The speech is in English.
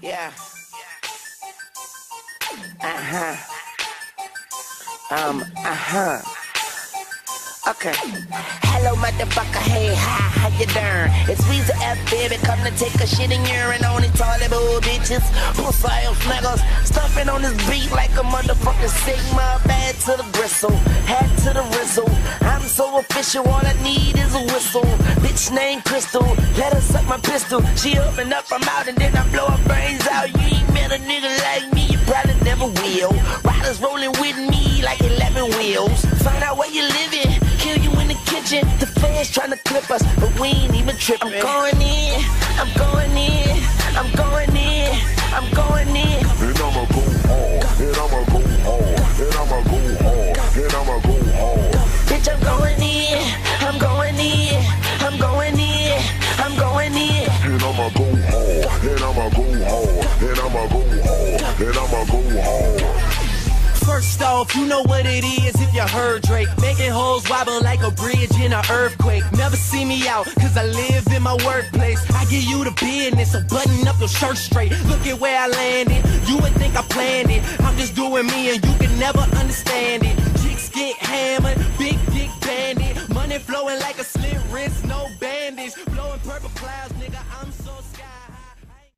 Yeah. Uh huh. Um, uh huh. Okay. Hello, motherfucker. Hey, hi, how you doing? It's Weezy F, baby. Come to take a shit and urine on these toilet bowl bitches. Pussy ass niggas. Stuffing on this beat like a motherfucking Sigma. Bad to the bristle. Hat to the rizzle. I'm so official. All I need is a whistle. Named Crystal. Let her suck my pistol. She up and up, I'm out, and then I blow her brains out. You ain't met a nigga like me. You probably never will. Riders rolling with me like 11 wheels. Find out where you living. Kill you in the kitchen. The fans trying to clip us, but we ain't even tripping. I'm going in. I'm going off, you know what it is if you heard Drake. Making holes wobble like a bridge in an earthquake. Never see me out, cause I live in my workplace. I give you the business, so button up your shirt straight. Look at where I landed, you would think I planned it. I'm just doing me and you can never understand it. Chicks get hammered, big dick bandit. Money flowing like a slit wrist, no bandage. Blowing purple clouds, nigga, I'm